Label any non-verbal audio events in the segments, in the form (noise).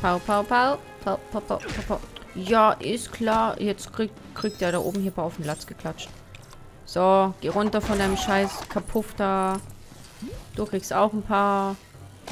Pau, pau, pau. Pau, pau, pau, pau, pau. Ja, ist klar. Jetzt kriegt, kriegt der da oben hier auf den Latz geklatscht. So, geh runter von deinem scheiß Kapuff da. Du kriegst auch ein paar.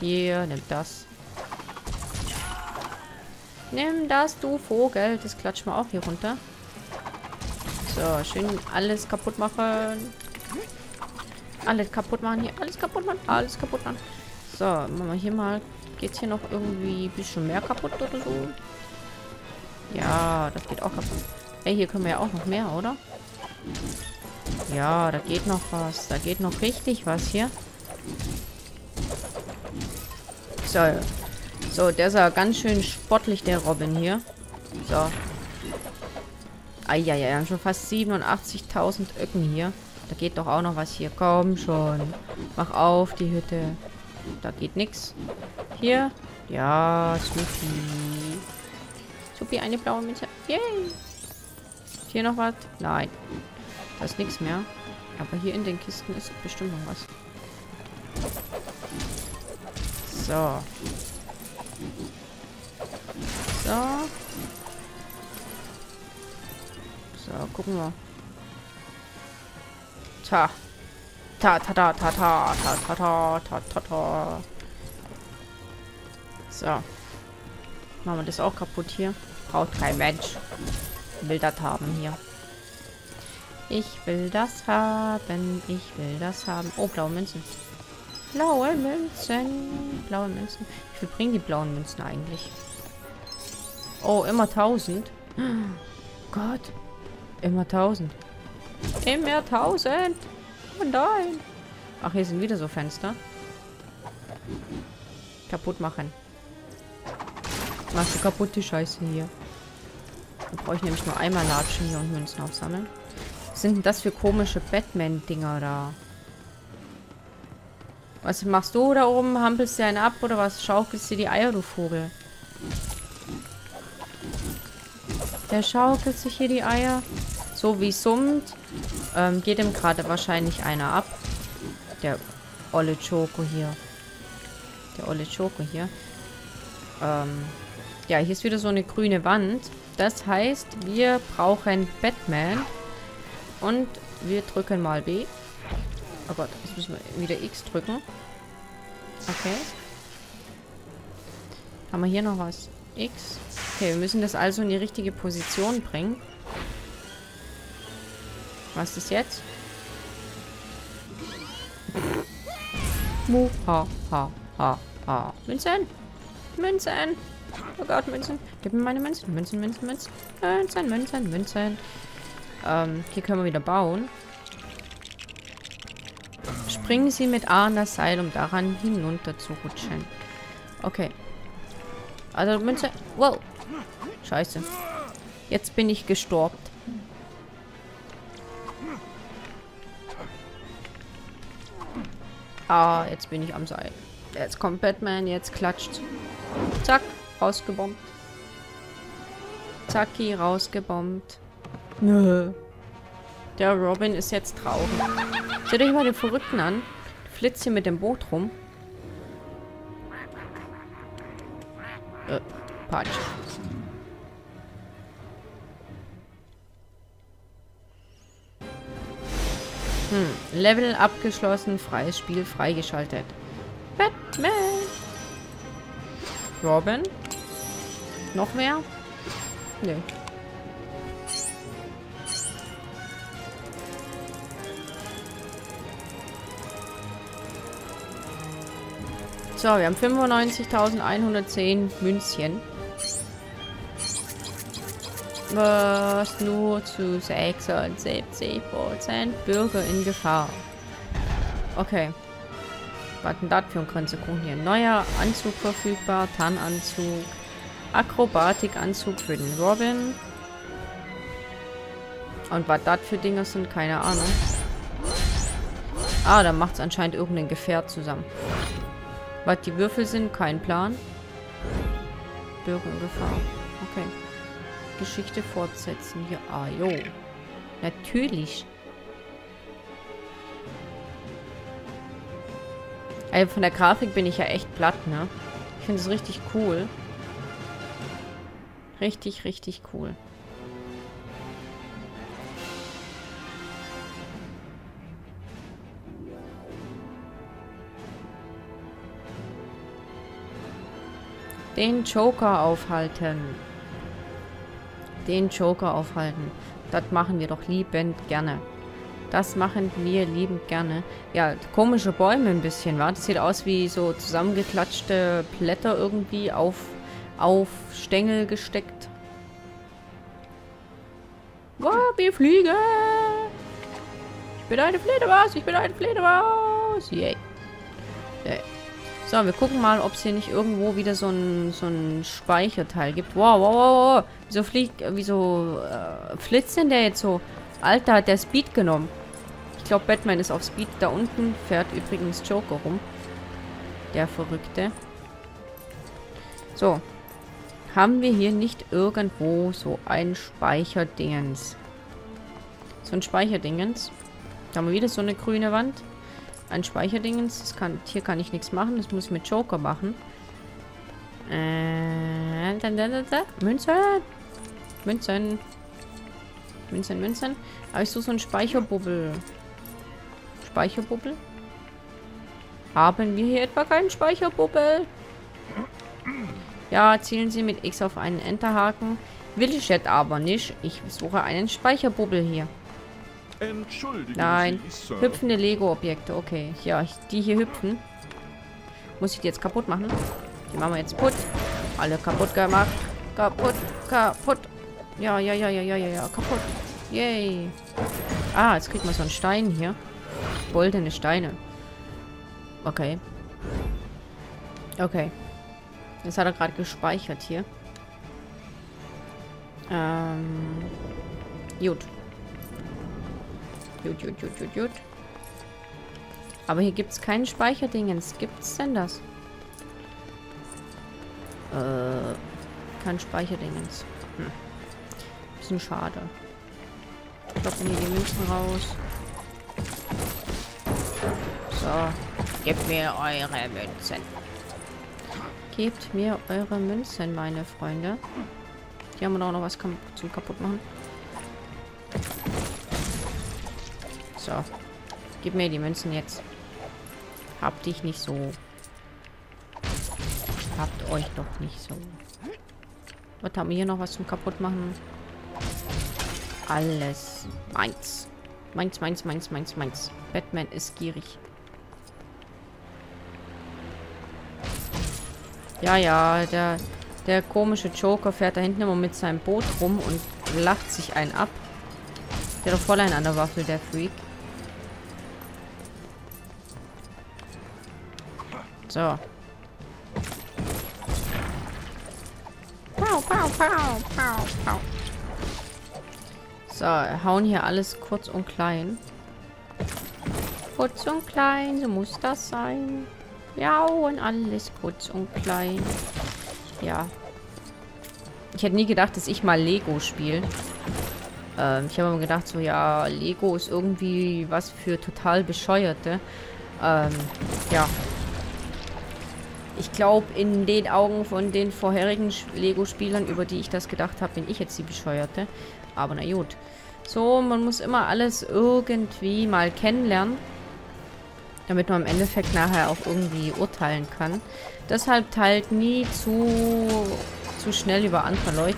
Hier, nimm das. Nimm das, du Vogel. Das klatschen wir auch hier runter. So, schön alles kaputt machen. Alles kaputt machen hier. Alles kaputt machen. Alles kaputt machen. So, machen wir hier mal. Geht's hier noch irgendwie ein bisschen mehr kaputt oder so? Ja, das geht auch kaputt. Ey, hier können wir ja auch noch mehr, oder? Ja, da geht noch was. Da geht noch richtig was hier. So. So, der sah ganz schön sportlich, der Robin hier. So. Eieiei, haben schon fast 87.000 Öcken hier. Da geht doch auch noch was hier. Komm schon. Mach auf die Hütte. Da geht nichts. Hier. Ja, supi. Supi, eine blaue Münze. Yay. Hier noch was? Nein. Da ist nichts mehr. Aber hier in den Kisten ist bestimmt noch was. So. So. So, gucken wir. Ta. Ta, ta, ta, ta, ta, ta, ta, ta, ta, ta, ta. So. Machen wir das auch kaputt hier. Braucht kein Mensch. Will das haben hier. Ich will das haben. Ich will das haben. Oh, blaue Münzen. Blaue Münzen. Blaue Münzen. Wie viel bringen die blauen Münzen eigentlich? Oh, immer 1000. (gasps) Gott. Immer 1000. Immer 1000. Oh nein. Ach, hier sind wieder so Fenster. Kaputt machen. Machst du kaputt die Scheiße hier. Da brauche ich nämlich nur einmal latschen hier und Münzen aufsammeln. Was sind denn das für komische Batman-Dinger da? Was machst du da oben? Hampelst du einen ab oder was? Schaukelst du die Eier, du Vogel? Der schaukelt sich hier die Eier. So wie summt. Ähm, geht ihm gerade wahrscheinlich einer ab. Der olle Choco hier. Der olle Choco hier. Ähm, ja, hier ist wieder so eine grüne Wand. Das heißt, wir brauchen Batman. Und wir drücken mal B. Oh Gott, jetzt müssen wir wieder X drücken. Okay. Haben wir hier noch was? X. Okay, wir müssen das also in die richtige Position bringen. Was ist jetzt? Mu, ha, ha, ha, ha. Münzen! Münzen! Oh Gott, Münzen. Gib mir meine Münzen. Münzen, Münzen, Münzen. Münzen, Münzen, Münzen. Ähm, hier können wir wieder bauen. Springen Sie mit A an das Seil, um daran hinunter zu rutschen. Okay. Also Münze. Wow. Scheiße. Jetzt bin ich gestorben. Ah, jetzt bin ich am Seil. Jetzt kommt Batman, jetzt klatscht. Zack, rausgebombt. Zacki, rausgebombt. Nö. Der Robin ist jetzt traurig. Seht euch mal den Verrückten an. Flitzt hier mit dem Boot rum. Äh, Patsch. Hm, Level abgeschlossen, freies Spiel freigeschaltet. Batman. Robin? Noch mehr? Nee. So, wir haben 95.110 Münzchen. Was nur zu 76% Bürger in Gefahr. Okay. Was denn das für ein Konsequenz hier? Neuer Anzug verfügbar, Tarnanzug, Akrobatikanzug für den Robin. Und was das für Dinge sind, keine Ahnung. Ah, da macht es anscheinend irgendein Gefährt zusammen. Was die Würfel sind, kein Plan. Bürgergefahr. Okay. Geschichte fortsetzen. Hier. Ah, jo. Natürlich. Also von der Grafik bin ich ja echt platt, ne? Ich finde es richtig cool. Richtig, richtig cool. Den Joker aufhalten. Den Joker aufhalten. Das machen wir doch liebend gerne. Das machen wir liebend gerne. Ja, komische Bäume ein bisschen, wa? Das sieht aus wie so zusammengeklatschte Blätter irgendwie auf, auf Stängel gesteckt. Wow, wir fliegen! Ich bin eine Fledermaus, ich bin eine Fledermaus! Yay. Yay. So, wir gucken mal, ob es hier nicht irgendwo wieder so ein, so ein Speicherteil gibt. Wow, wow, wow, wow. Wieso fliegt, wieso äh, flitzt denn der jetzt so? Alter, hat der Speed genommen. Ich glaube, Batman ist auf Speed. Da unten fährt übrigens Joker rum. Der Verrückte. So. Haben wir hier nicht irgendwo so ein Speicherdingens? So ein Speicherdingens. Da haben wir wieder so eine grüne Wand ein Speicherdingens. Kann, hier kann ich nichts machen. Das muss ich mit Joker machen. Äh, da, da, da, Münzen. Münzen. Münzen, Münzen. Aber ich suche so ein Speicherbubbel. Speicherbubbel? Haben wir hier etwa keinen Speicherbubbel? Ja, zielen Sie mit X auf einen Enterhaken. Will ich jetzt aber nicht. Ich suche einen Speicherbubbel hier. Nein. Sie, Hüpfende Lego-Objekte. Okay. Ja, die hier hüpfen. Muss ich die jetzt kaputt machen? Die machen wir jetzt kaputt. Alle kaputt gemacht. Kaputt. Kaputt. Ja, ja, ja, ja, ja, ja, ja. Kaputt. Yay. Ah, jetzt kriegt man so einen Stein hier. Goldene Steine. Okay. Okay. Jetzt hat er gerade gespeichert hier. Ähm. Gut. Gut, gut, gut, gut, gut. Aber hier gibt es keinen Speicherdingens. Gibt es denn das? Äh, kein Speicherdingens. Hm. Bisschen schade. Kloppen hier die Münzen raus. So. Gebt mir eure Münzen. Gebt mir eure Münzen, meine Freunde. Hier haben wir auch noch was zum kaputt machen. So. Gib mir die Münzen jetzt. Habt dich nicht so. Habt euch doch nicht so. Was haben wir hier noch was zum kaputt machen? Alles. Meins. Meins, meins, meins, meins, meins. Batman ist gierig. Ja, ja, der, der komische Joker fährt da hinten immer mit seinem Boot rum und lacht sich einen ab. Der doch voll ein an der Waffel, der Freak. So. Pow, pow, pow, pow, pow. So, hauen hier alles kurz und klein. Kurz und klein, so muss das sein. Ja, und alles kurz und klein. Ja. Ich hätte nie gedacht, dass ich mal Lego spiele. Ähm, ich habe mir gedacht, so, ja, Lego ist irgendwie was für total Bescheuerte. Ähm, ja, ich glaube, in den Augen von den vorherigen Lego-Spielern, über die ich das gedacht habe, bin ich jetzt die Bescheuerte. Aber na gut. So, man muss immer alles irgendwie mal kennenlernen. Damit man im Endeffekt nachher auch irgendwie urteilen kann. Deshalb teilt nie zu, zu schnell über andere Leute.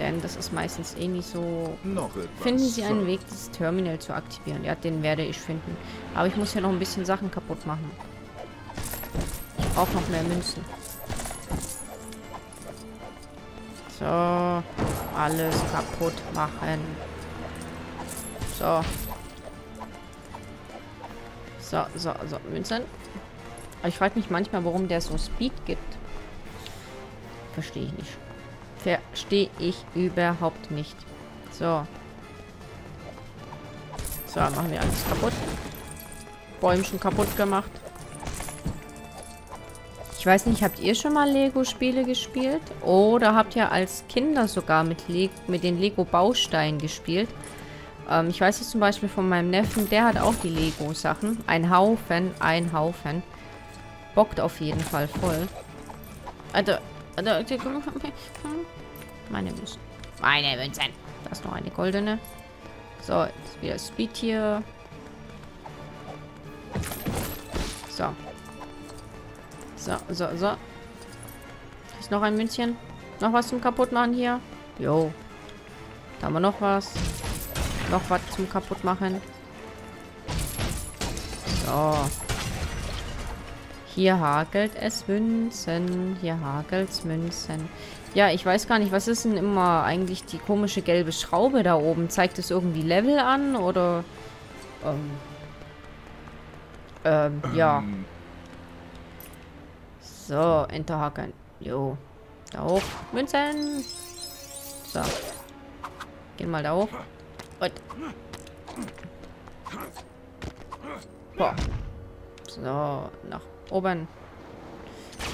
Denn das ist meistens eh nicht so... Finden Sie einen Weg, das Terminal zu aktivieren? Ja, den werde ich finden. Aber ich muss hier noch ein bisschen Sachen kaputt machen brauche noch mehr Münzen. So. Alles kaputt machen. So. So, so, so. Münzen. Aber ich frage mich manchmal, warum der so Speed gibt. Verstehe ich nicht. Verstehe ich überhaupt nicht. So. So, machen wir alles kaputt. Bäumchen kaputt gemacht. Ich weiß nicht, habt ihr schon mal Lego-Spiele gespielt? Oder habt ihr als Kinder sogar mit, Le mit den Lego-Bausteinen gespielt? Ähm, ich weiß es zum Beispiel von meinem Neffen, der hat auch die Lego-Sachen. Ein Haufen, ein Haufen. Bockt auf jeden Fall voll. Also, Meine Münzen. Meine Münzen. Da ist noch eine goldene. So, jetzt wieder Speed hier. So. So, so, so. Ist noch ein Münzchen. Noch was zum kaputtmachen hier? Jo. Da haben wir noch was. Noch was zum kaputtmachen. So. Hier hagelt es Münzen. Hier hagelt es Münzen. Ja, ich weiß gar nicht, was ist denn immer eigentlich die komische gelbe Schraube da oben? Zeigt es irgendwie Level an oder... Ähm, ähm, ja. So, Enterhaken. Jo. Da hoch. Münzen. So. Gehen mal da hoch. Und. Boah. So, nach oben.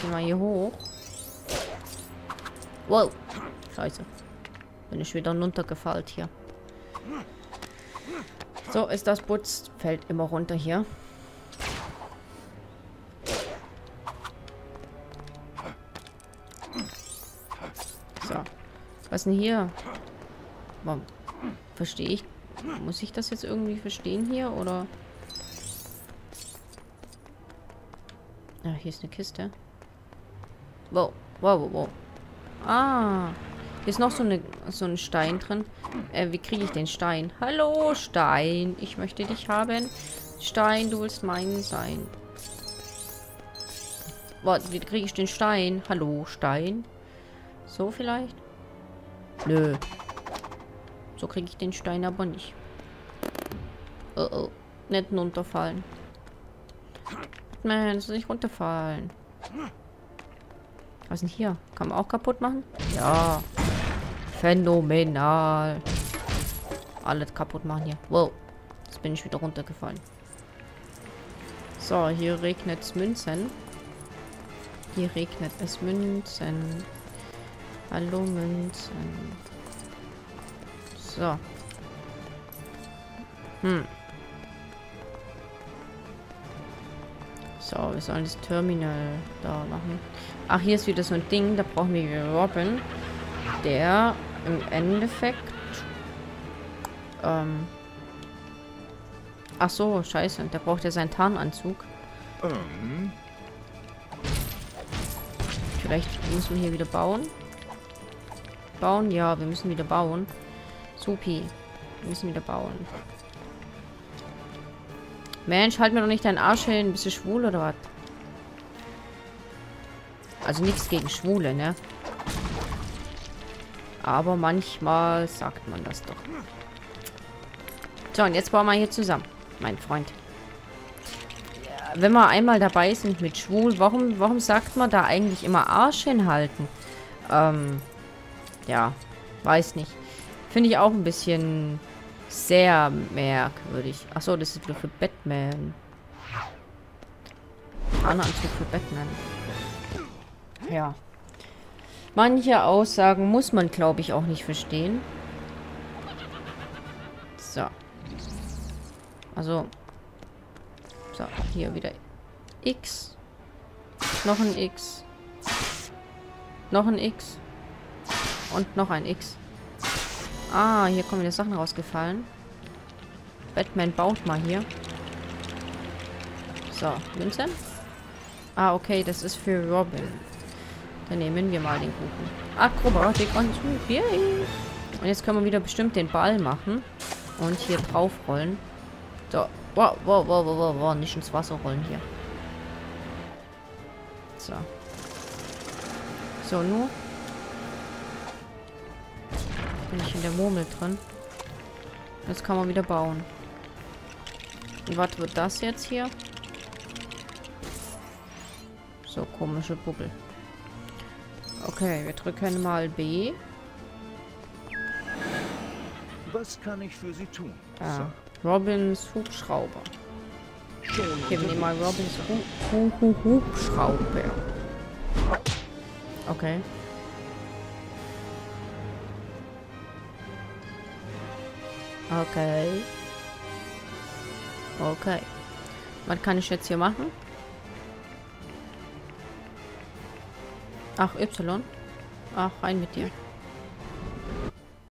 Gehen wir hier hoch. Wow. Scheiße. Bin ich wieder runtergefallen hier. So, ist das Putz. Fällt immer runter hier. So. Was denn hier? Warum? Verstehe ich. Muss ich das jetzt irgendwie verstehen hier, oder? Ja, hier ist eine Kiste. Wow, wow, wow, wow. Ah, hier ist noch so, eine, so ein Stein drin. Äh, wie kriege ich den Stein? Hallo, Stein. Ich möchte dich haben. Stein, du willst mein sein. Warte, wie kriege ich den Stein? Hallo, Stein. So vielleicht? Nö. So kriege ich den Stein aber nicht. Oh oh. Nicht runterfallen. Nein, das ist nicht runterfallen. Was ist denn hier? Kann man auch kaputt machen? Ja. Phänomenal. Alles kaputt machen hier. Wow. Jetzt bin ich wieder runtergefallen. So, hier regnet es Münzen. Hier regnet es Münzen. Hallo Münzen. So. Hm. So, wir sollen das Terminal da machen. Ach, hier ist wieder so ein Ding. Da brauchen wir Robin. Der im Endeffekt... Ähm... Ach so, scheiße. Der braucht ja seinen Tarnanzug. Um. Vielleicht müssen wir hier wieder bauen. Bauen? Ja, wir müssen wieder bauen. Supi. Wir müssen wieder bauen. Mensch, halt mir doch nicht deinen Arsch hin. Bist du schwul oder was? Also nichts gegen Schwule, ne? Aber manchmal sagt man das doch. So, und jetzt bauen wir hier zusammen, mein Freund. Wenn wir einmal dabei sind mit schwul, warum, warum sagt man da eigentlich immer Arsch hinhalten? Ähm, ja, weiß nicht. Finde ich auch ein bisschen sehr merkwürdig. Achso, das ist nur für Batman. Anzug für Batman. Ja. Manche Aussagen muss man, glaube ich, auch nicht verstehen. So. Also. So, hier wieder X. Noch ein X. Noch ein X. Und noch ein X. Ah, hier kommen wieder Sachen rausgefallen. Batman baut mal hier. So, Münzen. Ah, okay, das ist für Robin. Dann nehmen wir mal den guten. Akrobatik und Yay. Und jetzt können wir wieder bestimmt den Ball machen. Und hier drauf rollen. So. Wow, wow, wow, wow, wow, wow. Nicht ins Wasser rollen hier. So. So, nur. Bin ich in der Murmel drin. Jetzt kann man wieder bauen. Und was wird das jetzt hier? So, komische Bubbel. Okay, wir drücken mal B. Was kann ich für Sie tun? Ah, Robins Hubschrauber. Okay, wir nehmen mal Robins Hu Hu Hu Hubschrauber. Okay. Okay. Okay. Was kann ich jetzt hier machen? Ach, Y. Ach, rein mit dir.